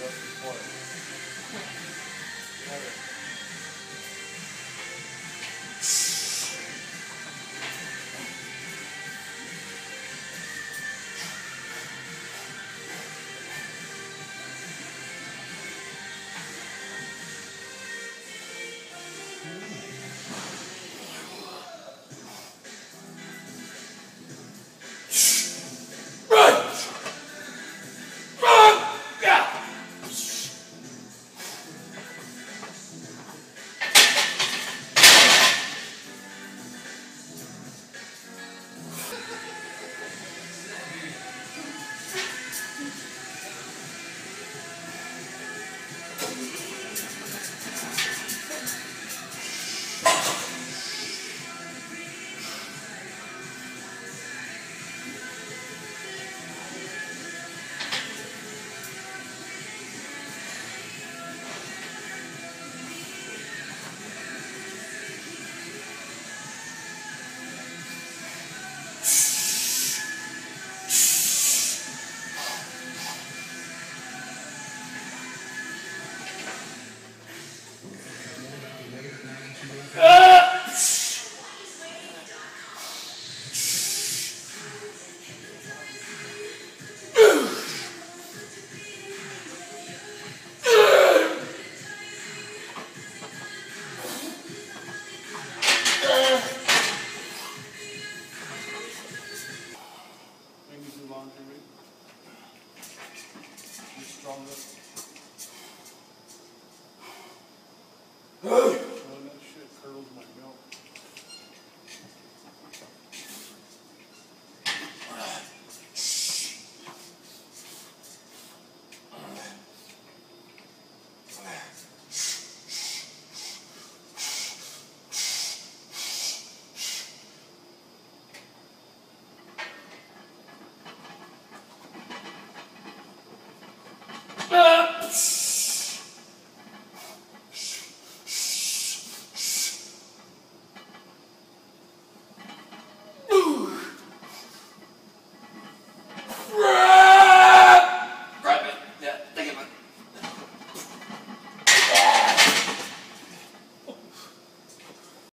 just before. from this.